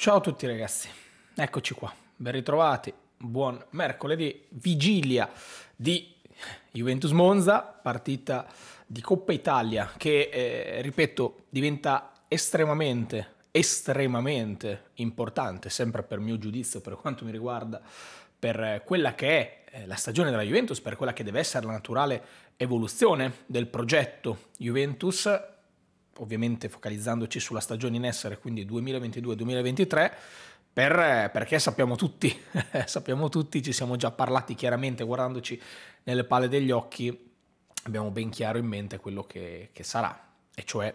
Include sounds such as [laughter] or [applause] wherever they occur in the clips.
Ciao a tutti ragazzi, eccoci qua, ben ritrovati, buon mercoledì, vigilia di Juventus Monza, partita di Coppa Italia che, eh, ripeto, diventa estremamente, estremamente importante, sempre per mio giudizio, per quanto mi riguarda, per quella che è eh, la stagione della Juventus, per quella che deve essere la naturale evoluzione del progetto Juventus ovviamente focalizzandoci sulla stagione in essere, quindi 2022-2023, per, perché sappiamo tutti, [laughs] sappiamo tutti, ci siamo già parlati chiaramente guardandoci nelle palle degli occhi, abbiamo ben chiaro in mente quello che, che sarà, e cioè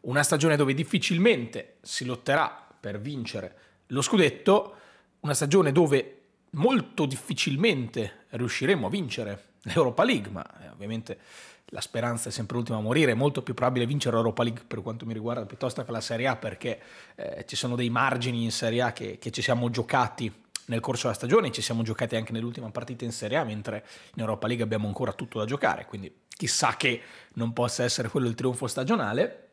una stagione dove difficilmente si lotterà per vincere lo scudetto, una stagione dove molto difficilmente riusciremo a vincere l'Europa League, ma eh, ovviamente la speranza è sempre l'ultima a morire, è molto più probabile vincere l'Europa League per quanto mi riguarda piuttosto che la Serie A perché eh, ci sono dei margini in Serie A che, che, ci siamo giocati nel corso della stagione, ci siamo giocati anche nell'ultima partita in Serie A, mentre in Europa League abbiamo ancora tutto da giocare, quindi chissà che non possa essere quello il trionfo stagionale,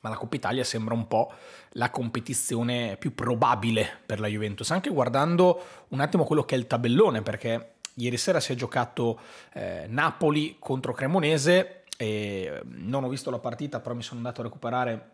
ma la Coppa Italia sembra un po' la competizione più probabile per la Juventus, anche guardando un attimo quello che è il tabellone, perché Ieri sera si è giocato eh, Napoli contro Cremonese e non ho visto la partita, però mi sono andato a recuperare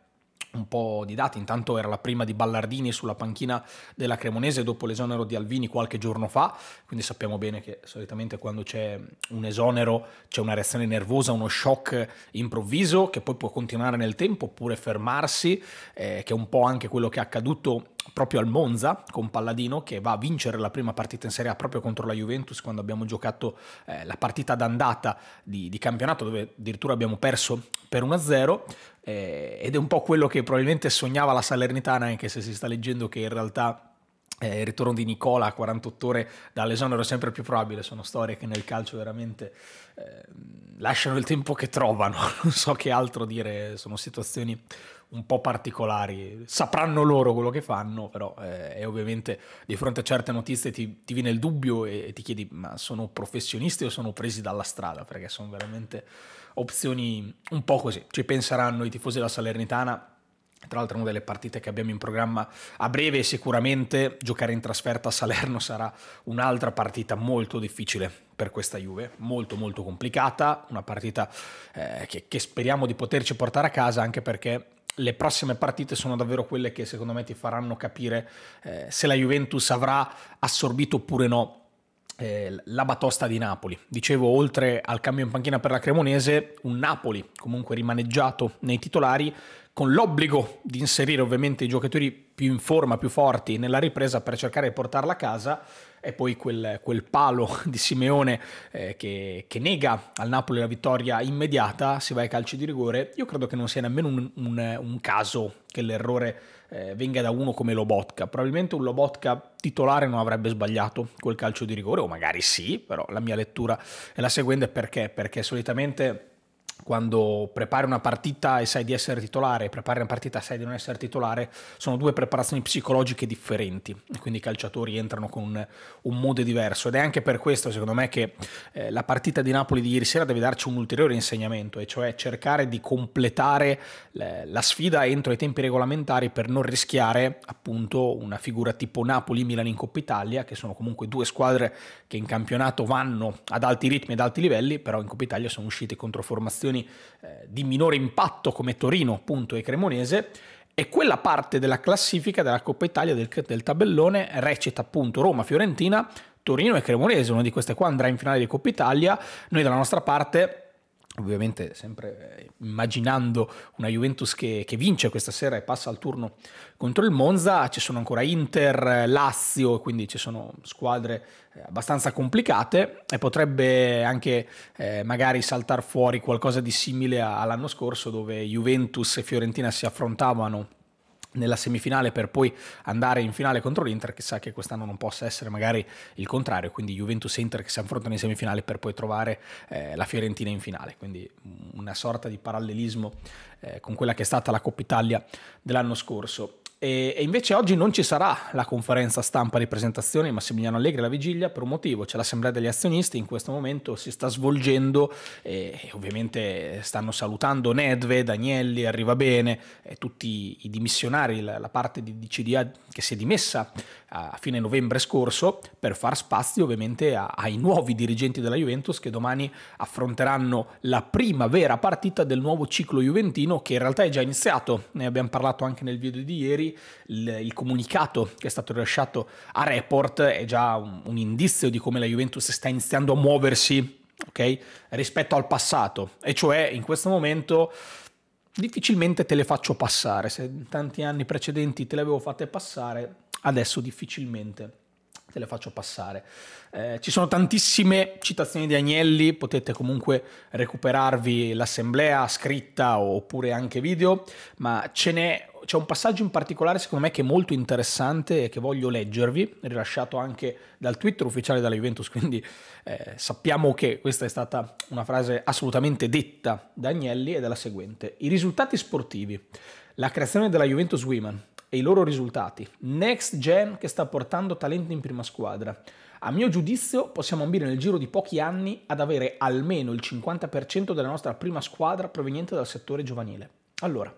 un po' di dati, intanto era la prima di Ballardini sulla panchina della Cremonese dopo l'esonero di Alvini qualche giorno fa, quindi sappiamo bene che solitamente quando c'è un esonero c'è una reazione nervosa, uno shock improvviso che poi può continuare nel tempo oppure fermarsi, eh, che è un po' anche quello che è accaduto proprio al Monza con Palladino che va a vincere la prima partita in Serie A proprio contro la Juventus quando abbiamo giocato eh, la partita d'andata di, di, campionato dove addirittura abbiamo perso per 1-0 eh, ed è un po' quello che probabilmente sognava la Salernitana anche se si sta leggendo che in realtà eh, il ritorno di Nicola a 48 ore dall'esonero è sempre più probabile, sono storie che nel calcio veramente eh, lasciano il tempo che trovano, [laughs] non so che altro dire, sono situazioni un po' particolari, sapranno loro quello che fanno, però eh, è ovviamente di fronte a certe notizie ti, ti viene il dubbio e, e ti chiedi ma sono professionisti o sono presi dalla strada, perché sono veramente opzioni un po' così, ci penseranno i tifosi della Salernitana tra l'altro una delle partite che abbiamo in programma a breve sicuramente giocare in trasferta a Salerno. Sarà un'altra partita molto difficile per questa Juve, molto molto complicata, una partita eh, che, che speriamo di poterci portare a casa anche perché le prossime partite sono davvero quelle che secondo me ti faranno capire eh, se la Juventus avrà assorbito oppure no eh, la batosta di Napoli. Dicevo, oltre al cambio in panchina per la Cremonese, un Napoli comunque rimaneggiato nei titolari con l'obbligo di inserire ovviamente i giocatori più in forma, più forti nella ripresa per cercare di portarla a casa e poi quel, quel palo di Simeone eh, che, che, nega al Napoli la vittoria immediata, si va ai calci di rigore, io credo che non sia nemmeno un, un, un caso che l'errore eh, venga da uno come Lobotka, probabilmente un Lobotka titolare non avrebbe sbagliato quel calcio di rigore, o magari sì, però la mia lettura è la seguente perché? Perché solitamente quando prepari una partita e sai di essere titolare, prepari una partita e sai di non essere titolare, sono due preparazioni psicologiche differenti, quindi i calciatori entrano con un, un modo diverso. Ed è anche per questo secondo me che eh, la partita di Napoli di ieri sera deve darci un ulteriore insegnamento, e cioè cercare di completare le, la sfida entro i tempi regolamentari per non rischiare appunto una figura tipo Napoli-Milan in Coppa Italia, che sono comunque due squadre che in campionato vanno ad alti ritmi ed alti livelli, però in Coppa Italia sono uscite contro formazioni formazioni eh, di minore impatto come Torino appunto e Cremonese e quella parte della classifica della Coppa Italia del, del tabellone recita appunto Roma, Fiorentina, Torino e Cremonese, una di queste qua andrà in finale di Coppa Italia, noi dalla nostra parte ovviamente sempre eh, immaginando una Juventus che, che, vince questa sera e passa al turno contro il Monza, ci sono ancora Inter, Lazio, quindi ci sono squadre eh, abbastanza complicate e potrebbe anche eh, magari saltare fuori qualcosa di simile all'anno scorso dove Juventus e Fiorentina si affrontavano nella semifinale per poi andare in finale contro l'Inter, chissà che quest'anno non possa essere magari il contrario, quindi Juventus e Inter che si affrontano in semifinale per poi trovare eh, la Fiorentina in finale, quindi una sorta di parallelismo eh, con quella che è stata la Coppa Italia dell'anno scorso. E, e, invece oggi non ci sarà la conferenza stampa di presentazione di Massimiliano Allegri alla vigilia per un motivo, c'è l'assemblea degli azionisti, in questo momento si sta svolgendo e, e ovviamente stanno salutando Nedved, Agnelli, Arriva Bene, tutti i dimissionari, la, la parte di, di, CDA che si è dimessa a fine novembre scorso per far spazio ovviamente ai nuovi dirigenti della Juventus che domani affronteranno la prima vera partita del nuovo ciclo juventino che in realtà è già iniziato, ne abbiamo parlato anche nel video di ieri. Il, il, comunicato che è stato rilasciato a Report è già un, un indizio di come la Juventus sta iniziando a muoversi okay, rispetto al passato, e cioè in questo momento difficilmente te le faccio passare, se tanti anni precedenti te le avevo fatte passare, adesso difficilmente te le faccio passare. Eh, ci sono tantissime citazioni di Agnelli, potete comunque recuperarvi l'assemblea scritta oppure anche video, ma ce n'è c'è un passaggio in particolare secondo me che è molto interessante e che voglio leggervi, rilasciato anche dal Twitter ufficiale della Juventus, quindi eh, sappiamo che questa è stata una frase assolutamente detta da Agnelli ed è la seguente. I risultati sportivi, la creazione della Juventus Women e i loro risultati, next gen che sta portando talenti in prima squadra. A mio giudizio possiamo ambire nel giro di pochi anni ad avere almeno il 50% della nostra prima squadra proveniente dal settore giovanile. Allora,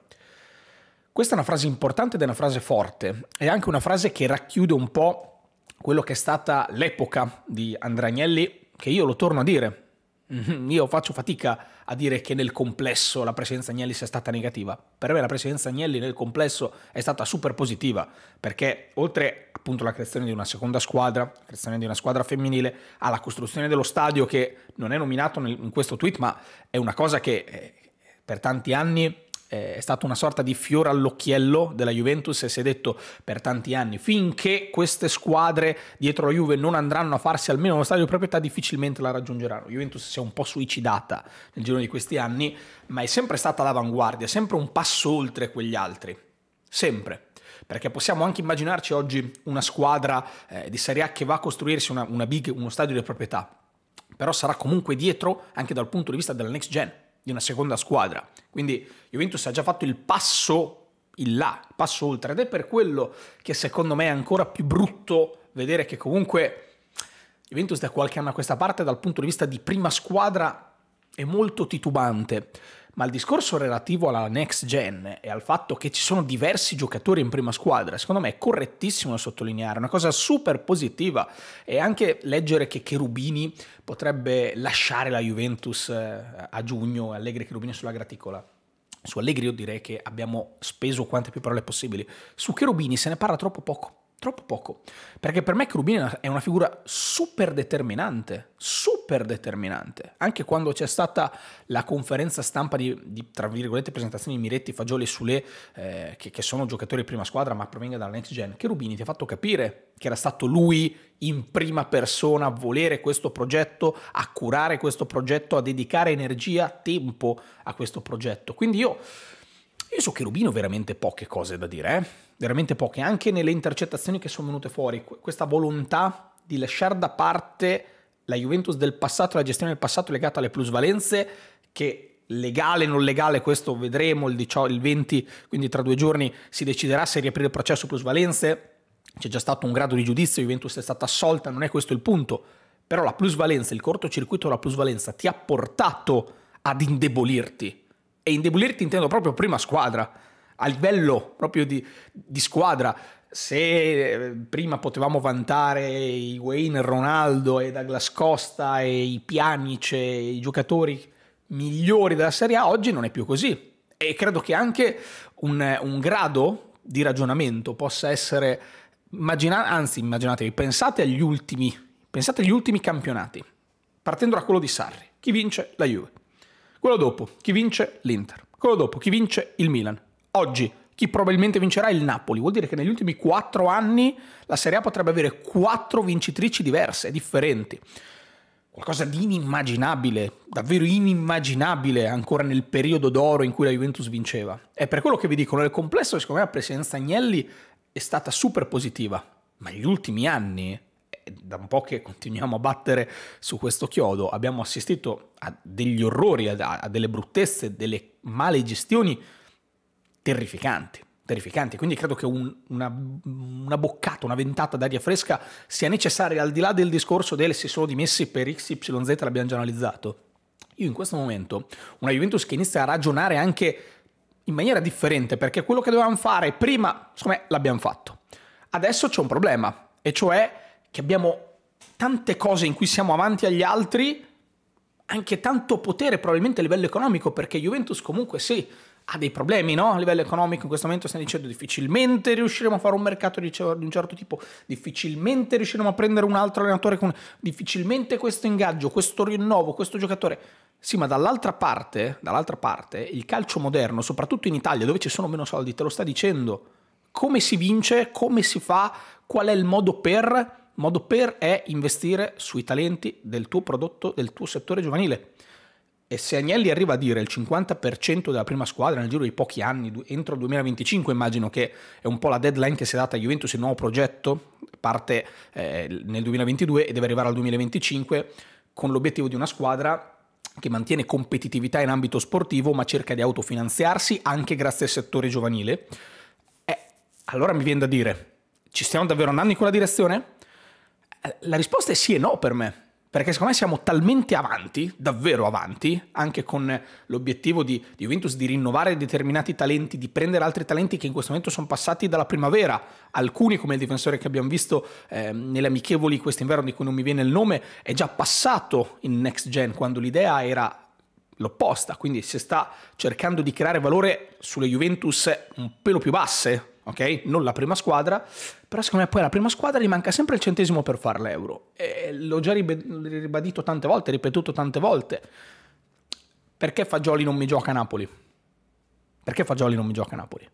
questa è una frase importante ed è una frase forte, è anche una frase che racchiude un po' quello che è stata l'epoca di Andrea Agnelli, che io lo torno a dire. [laughs] Io faccio fatica a dire che nel complesso la presenza Agnelli sia stata negativa. Per me la presenza Agnelli nel complesso è stata super positiva, perché oltre appunto alla creazione di una seconda squadra, la creazione di una squadra femminile, alla costruzione dello stadio che non è nominato in questo tweet, ma è una cosa che eh, per tanti anni è stato una sorta di fiore all'occhiello della Juventus e si è detto per tanti anni finché queste squadre dietro la Juve non andranno a farsi almeno uno stadio di proprietà difficilmente la raggiungeranno. Juventus si è un po' suicidata nel giro di questi anni, ma è sempre stata all'avanguardia, sempre un passo oltre quegli altri, sempre. Perché possiamo anche immaginarci oggi una squadra eh, di Serie A che va a costruirsi una, una big, uno stadio di proprietà, però sarà comunque dietro anche dal punto di vista della next gen di una seconda squadra. Quindi Juventus ha già fatto il passo in là, il passo oltre ed è per quello che secondo me è ancora più brutto vedere che comunque Juventus da qualche anno a questa parte dal punto di vista di prima squadra è molto titubante. Ma il discorso relativo alla next gen e al fatto che ci sono diversi giocatori in prima squadra, secondo me è correttissimo da sottolineare, una cosa super positiva. E anche leggere che Cherubini potrebbe lasciare la Juventus eh, a giugno, Allegri Cherubini sulla graticola. Su Allegri io direi che abbiamo speso quante più parole possibili. Su Cherubini se ne parla troppo poco troppo poco. Perché per me Cherubini è una figura super determinante, super determinante. Anche quando c'è stata la conferenza stampa di, di tra virgolette, presentazioni di Miretti, Fagioli e Sule, eh, che, che, sono giocatori di prima squadra ma provengono dalla next gen, Cherubini ti ha fatto capire che era stato lui in prima persona a volere questo progetto, a curare questo progetto, a dedicare energia, tempo a questo progetto. Quindi io, io su Cherubino ho veramente poche cose da dire, eh? Veramente poche, anche nelle intercettazioni che sono venute fuori, questa volontà di lasciare da parte la Juventus del passato, la gestione del passato legata alle plusvalenze, che legale o non legale, questo vedremo il, 18, il 20, quindi tra due giorni si deciderà se riaprire il processo plusvalenze, c'è già stato un grado di giudizio, Juventus è stata assolta, non è questo il punto, però la plusvalenza, il cortocircuito della plusvalenza ti ha portato ad indebolirti, e indebolirti intendo proprio prima squadra, a livello proprio di, di squadra, se eh, prima potevamo vantare i Wayne, Ronaldo e Douglas Costa e i Pjanic e i giocatori migliori della Serie A, oggi non è più così. E credo che anche un, un grado di ragionamento possa essere, immagina, anzi immaginatevi, pensate agli ultimi, pensate agli ultimi campionati, partendo da quello di Sarri. Chi vince? La Juve. Quello dopo, chi vince? L'Inter. Quello dopo, chi vince? Il Milan. Oggi chi probabilmente vincerà è il Napoli. Vuol dire che negli ultimi quattro anni la Serie A potrebbe avere quattro vincitrici diverse, differenti. Qualcosa di inimmaginabile, davvero inimmaginabile ancora nel periodo d'oro in cui la Juventus vinceva. È per quello che vi dico, nel complesso secondo me la presenza Agnelli è stata super positiva, ma negli ultimi anni da un po' che continuiamo a battere su questo chiodo, abbiamo assistito a degli orrori, a, delle bruttezze, delle male gestioni terrificanti, terrificanti. Quindi credo che un, una, una, boccata, una ventata d'aria fresca sia necessaria, al di là del discorso del si sono dimessi per XYZ, l'abbiamo già analizzato. Io in questo momento, una Juventus che inizia a ragionare anche in maniera differente, perché quello che dovevamo fare prima, secondo me, l'abbiamo fatto. Adesso c'è un problema, e cioè che abbiamo tante cose in cui siamo avanti agli altri, anche tanto potere probabilmente a livello economico, perché Juventus comunque sì, ha dei problemi no? a livello economico in questo momento stiamo dicendo difficilmente riusciremo a fare un mercato di un certo tipo difficilmente riusciremo a prendere un altro allenatore con difficilmente questo ingaggio questo rinnovo questo giocatore. Sì ma dall'altra parte dall'altra parte il calcio moderno soprattutto in Italia dove ci sono meno soldi te lo sta dicendo. Come si vince come si fa qual è il modo per? Il modo per è investire sui talenti del tuo prodotto del tuo settore giovanile e se Agnelli arriva a dire il 50% della prima squadra nel giro di pochi anni, entro il 2025 immagino che è un po' la deadline che si è data a Juventus, il nuovo progetto parte eh, nel 2022 e deve arrivare al 2025 con l'obiettivo di una squadra che mantiene competitività in ambito sportivo ma cerca di autofinanziarsi anche grazie al settore giovanile. Eh, allora mi viene da dire, ci stiamo davvero andando in quella direzione? Eh, la risposta è sì e no per me perché secondo me siamo talmente avanti, davvero avanti, anche con l'obiettivo di, di, Juventus di rinnovare determinati talenti, di prendere altri talenti che in questo momento sono passati dalla primavera, alcuni come il difensore che abbiamo visto eh, nelle amichevoli quest'inverno di cui non mi viene il nome, è già passato in next gen quando l'idea era l'opposta, quindi si sta cercando di creare valore sulle Juventus un pelo più basse, ok? Non la prima squadra, però secondo me poi alla prima squadra gli manca sempre il centesimo per fare l'euro. E l'ho già ribadito tante volte, ripetuto tante volte. Perché Fagioli non mi gioca a Napoli? Perché Fagioli non mi gioca a Napoli?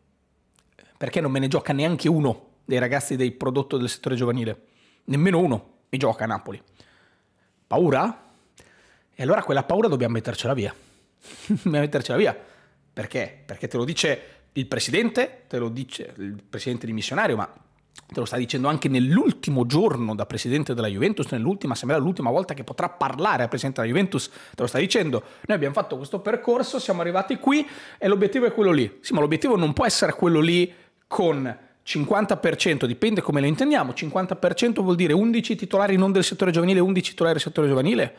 Perché non me ne gioca neanche uno dei ragazzi del prodotto del settore giovanile? Nemmeno uno mi gioca a Napoli. Paura? E allora quella paura dobbiamo mettercela via. [laughs] dobbiamo mettercela via. Perché? Perché te lo dice il presidente te lo dice, il presidente dimissionario, ma te lo sta dicendo anche nell'ultimo giorno da presidente della Juventus, nell'ultima, sembra l'ultima volta che potrà parlare al presidente della Juventus, te lo sta dicendo, noi abbiamo fatto questo percorso, siamo arrivati qui e l'obiettivo è quello lì. Sì, ma l'obiettivo non può essere quello lì con 50%, dipende come lo intendiamo, 50% vuol dire 11 titolari non del settore giovanile, 11 titolari del settore giovanile,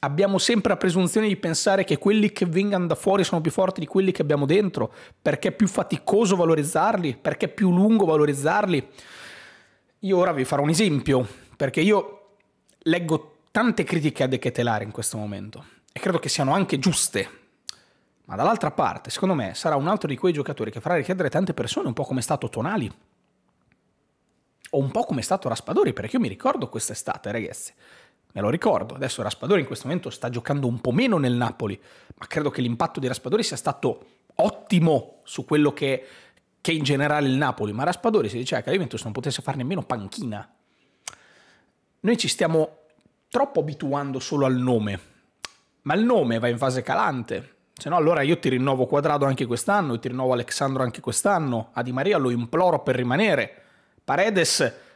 abbiamo sempre la presunzione di pensare che quelli che vengano da fuori sono più forti di quelli che abbiamo dentro, perché è più faticoso valorizzarli, perché è più lungo valorizzarli. Io ora vi farò un esempio, perché io leggo tante critiche a De Ketelare in questo momento e credo che siano anche giuste. Ma dall'altra parte, secondo me, sarà un altro di quei giocatori che farà richiedere tante persone, un po' come è stato Tonali. O un po' come è stato Raspadori, perché io mi ricordo quest'estate, ragazzi me lo ricordo. Adesso Raspadori in questo momento sta giocando un po' meno nel Napoli, ma credo che l'impatto di Raspadori sia stato ottimo su quello che, che in generale il Napoli. Ma Raspadori si diceva che la Juventus non potesse fare nemmeno panchina. Noi ci stiamo troppo abituando solo al nome, ma il nome va in fase calante. Se no, allora io ti rinnovo Quadrado anche quest'anno, ti rinnovo Alessandro anche quest'anno. A Di Maria lo imploro per rimanere. Paredes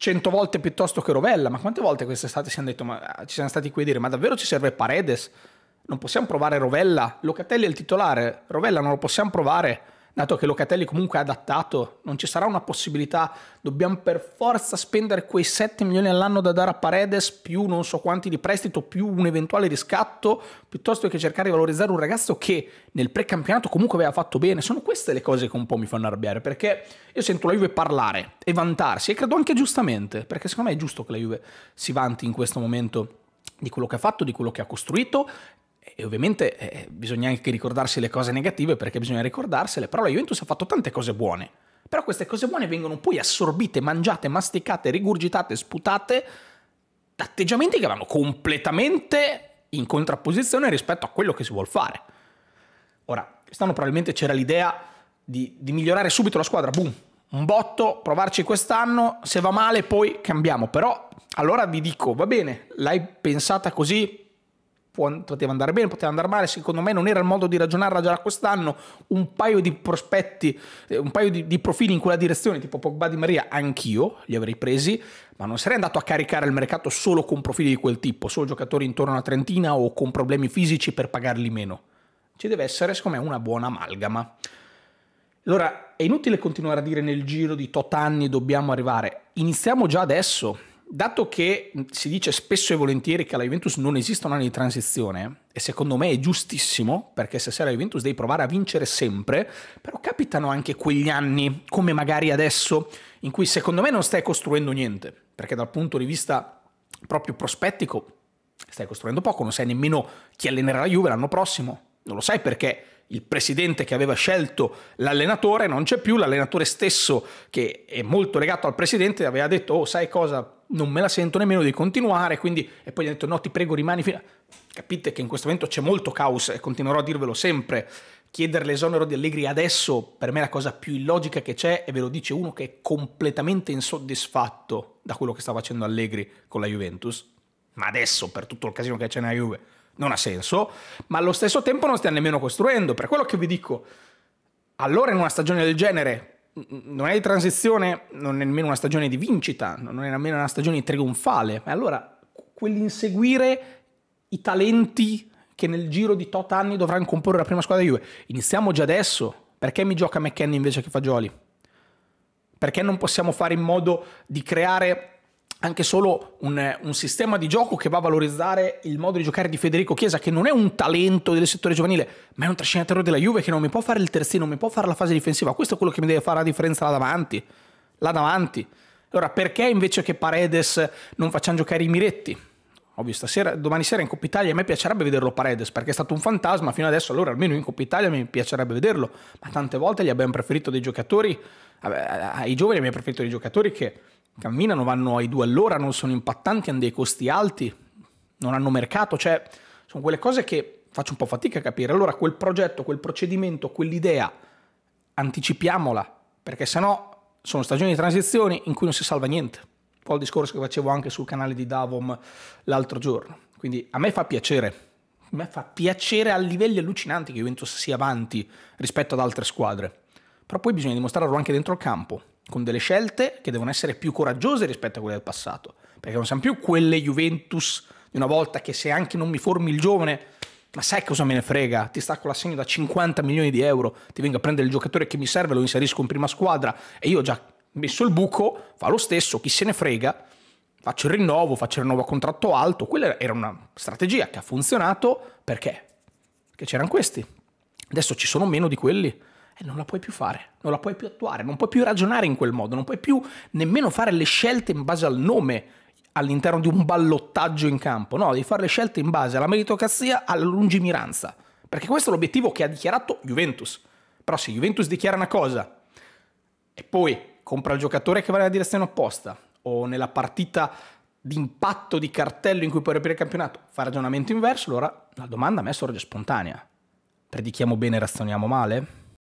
cento volte piuttosto che Rovella. Ma quante volte quest'estate ci hanno detto, ma ci siamo stati qui a dire, ma davvero ci serve Paredes? Non possiamo provare Rovella? Locatelli è il titolare, Rovella non lo possiamo provare dato che Locatelli comunque è adattato, non ci sarà una possibilità, dobbiamo per forza spendere quei 7 milioni all'anno da dare a Paredes, più non so quanti di prestito, più un eventuale riscatto, piuttosto che cercare di valorizzare un ragazzo che nel precampionato comunque aveva fatto bene. Sono queste le cose che un po' mi fanno arrabbiare, perché io sento la Juve parlare e vantarsi, e credo anche giustamente, perché secondo me è giusto che la Juve si vanti in questo momento di quello che ha fatto, di quello che ha costruito e ovviamente eh, bisogna anche ricordarsi le cose negative perché bisogna ricordarsele, però la Juventus ha fatto tante cose buone. Però queste cose buone vengono poi assorbite, mangiate, masticate, rigurgitate, sputate da atteggiamenti che vanno completamente in contrapposizione rispetto a quello che si vuole fare. Ora, quest'anno probabilmente c'era l'idea di, di migliorare subito la squadra, boom, un botto, provarci quest'anno, se va male poi cambiamo. Però allora vi dico, va bene, l'hai pensata così, poteva andare bene, poteva andare male, secondo me non era il modo di ragionare già quest'anno, un paio di prospetti, eh, un paio di, di, profili in quella direzione, tipo Pogba di Maria, anch'io li avrei presi, ma non sarei andato a caricare il mercato solo con profili di quel tipo, solo giocatori intorno a una trentina o con problemi fisici per pagarli meno. Ci deve essere, secondo me, una buona amalgama. Allora è inutile continuare a dire nel giro di tot anni dobbiamo arrivare. Iniziamo già adesso. Dato che si dice spesso e volentieri che alla Juventus non esiste un anno di transizione, e secondo me è giustissimo, perché se sei la Juventus devi provare a vincere sempre, però capitano anche quegli anni, come magari adesso, in cui secondo me non stai costruendo niente, perché dal punto di vista proprio prospettico stai costruendo poco, non sai nemmeno chi allenerà la Juve l'anno prossimo, non lo sai perché il presidente che aveva scelto l'allenatore non c'è più, l'allenatore stesso che è molto legato al presidente aveva detto oh sai cosa? Non me la sento nemmeno di continuare quindi e poi gli ha detto no ti prego rimani fino a... capite che in questo momento c'è molto caos e continuerò a dirvelo sempre. Chiedere l'esonero di Allegri adesso per me è la cosa più illogica che c'è e ve lo dice uno che è completamente insoddisfatto da quello che sta facendo Allegri con la Juventus. Ma adesso per tutto il casino che c'è nella Juve non ha senso, ma allo stesso tempo non stiamo nemmeno costruendo. Per quello che vi dico, allora in una stagione del genere non è di transizione, non è nemmeno una stagione di vincita, non è nemmeno una stagione trionfale, ma allora quell'inseguire i talenti che nel giro di tot anni dovranno comporre la prima squadra di Juve. Iniziamo già adesso. Perché mi gioca McKenny invece che Fagioli? Perché non possiamo fare in modo di creare anche solo un, un, sistema di gioco che va a valorizzare il modo di giocare di Federico Chiesa, che non è un talento del settore giovanile, ma è un trascinatore della Juve che non mi può fare il terzino, non mi può fare la fase difensiva. Questo è quello che mi deve fare la differenza là davanti. Là davanti. Allora, perché invece che Paredes non facciamo giocare i Miretti? Ovvio, stasera, domani sera in Coppa Italia a me piacerebbe vederlo Paredes perché è stato un fantasma fino adesso, allora almeno in Coppa Italia mi piacerebbe vederlo, ma tante volte gli abbiamo preferito dei giocatori, ai giovani abbiamo preferito dei giocatori che camminano, vanno ai due all'ora, non sono impattanti, hanno dei costi alti, non hanno mercato, cioè sono quelle cose che faccio un po' fatica a capire. Allora quel progetto, quel procedimento, quell'idea, anticipiamola, perché sennò sono stagioni di transizione in cui non si salva niente. Un po' il discorso che facevo anche sul canale di Davom l'altro giorno. Quindi a me fa piacere, a me fa piacere a livelli allucinanti che Juventus sia avanti rispetto ad altre squadre. Però poi bisogna dimostrarlo anche dentro il campo con delle scelte che devono essere più coraggiose rispetto a quelle del passato, perché non siamo più quelle Juventus di una volta che se anche non mi formi il giovane, ma sai cosa me ne frega, ti stacco l'assegno da 50 milioni di euro, ti vengo a prendere il giocatore che mi serve, lo inserisco in prima squadra e io ho già messo il buco, fa lo stesso, chi se ne frega, faccio il rinnovo, faccio il rinnovo a contratto alto, quella era una strategia che ha funzionato perché? Perché c'erano questi, adesso ci sono meno di quelli e non la puoi più fare, non la puoi più attuare, non puoi più ragionare in quel modo, non puoi più nemmeno fare le scelte in base al nome all'interno di un ballottaggio in campo, no, devi fare le scelte in base alla meritocrazia, alla lungimiranza, perché questo è l'obiettivo che ha dichiarato Juventus. Però se Juventus dichiara una cosa e poi compra il giocatore che va nella direzione opposta o nella partita di impatto di cartello in cui puoi riaprire il campionato fa ragionamento inverso, allora la domanda a me sorge spontanea. Predichiamo bene e razioniamo male?